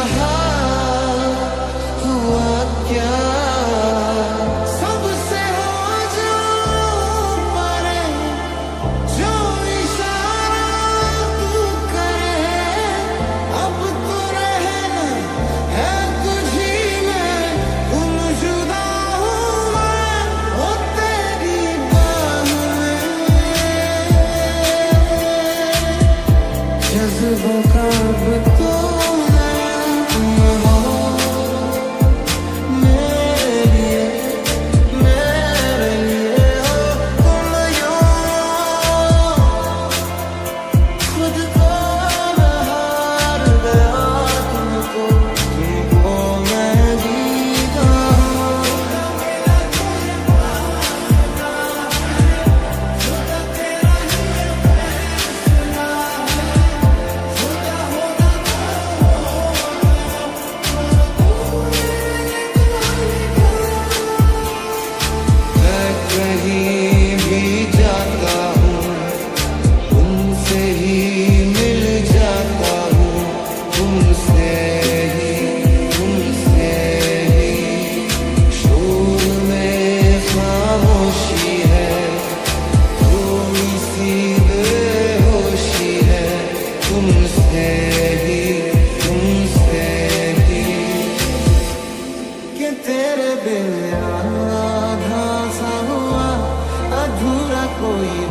कुछ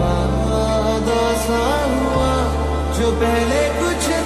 वादा सा हुआ जो पहले कुछ